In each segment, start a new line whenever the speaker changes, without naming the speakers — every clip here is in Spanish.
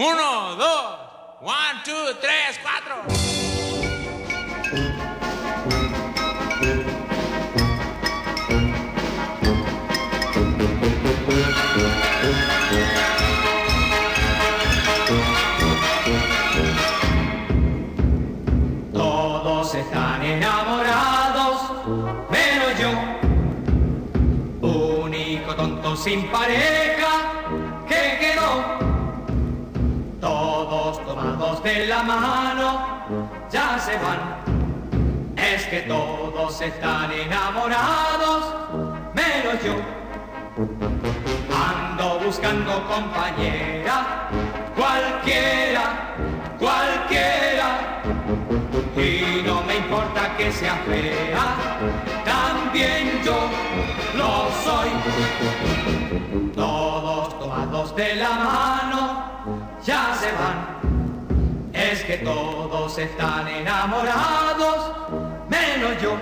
Uno, dos, one, two, tres, cuatro.
Todos están enamorados, menos yo. Único tonto sin pareja que quedó. De la mano, ya se van. Es que todos están enamorados, menos yo. Ando buscando compañera, cualquiera, cualquiera. Y no me importa que sea fea, también yo lo soy. Todos tomados de la mano, ya se van. Que todos están enamorados, menos yo.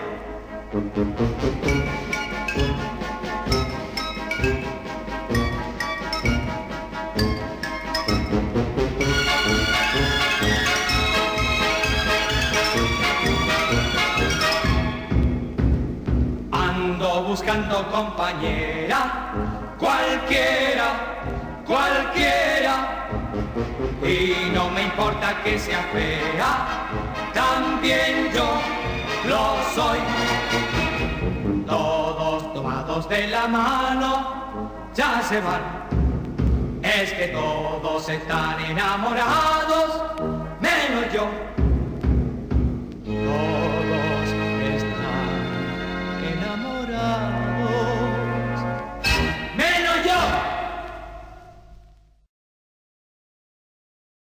Ando buscando compañera, cualquiera, cualquiera. Y no me importa que sea fea, también yo lo soy. Todos tomados de la mano, ya se van. Es que todos están enamorados, menos yo.